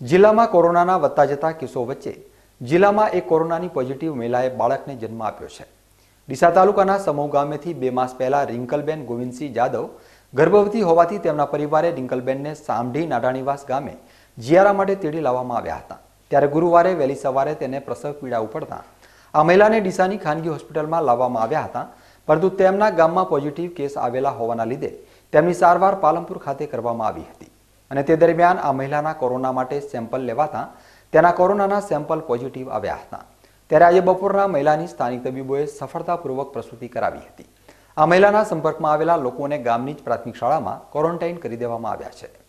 જિલ્લામાં કોરોનાના વધતા જતા કેસો વચ્ચે જિલ્લામાં એક કોરોનાની પોઝિટિવ મહિલાએ બાળકને જન્મ આપ્યો છે. ડીસા તાલુકાના સમૂહ ગામેથી બે માસ પહેલા રિંકલબેન ગોવિંદસિંહ જાદવ ગર્ભવતી હોવાથી તેમના પરિવારે રિંકલબેનને સામઢી નાડાણીવાસ ગામે જીયારા માટે તેડી લાવવામાં આવ્યા હતા. ત્યારે ગુરુવારે વહેલી સવારે તેને પ્રસવ પીડા ઉપડતા આ મહિલાને ડીસાની ખાનગી હોસ્પિટલમાં લાવવામાં આવ્યા હતા, પરંતુ તેમના ગામમાં પોઝિટિવ કેસ આવેલા હોવાના લીધે તેમની સારવાર પાલનપુર ખાતે કરવામાં આવી હતી. અને તે દરમિયાન આ મહિલાના કોરોના માટે સેમ્પલ લેવાતા, તેના કોરોનાના સેમ્પલ પોઝિટિવ આવ્યા હતા. ત્યારે આજે બપોરના મહિલાની સ્થાનિક તબીબોએ સફળતાપૂર્વક પ્રસૂતિ કરાવી હતી. આ મહિલાના સંપર્કમાં આવેલા લોકોને ગામની જ પ્રાથમિક શાળામાં ક્વોરન્ટાઇન કરી દેવામાં આવ્યા છે.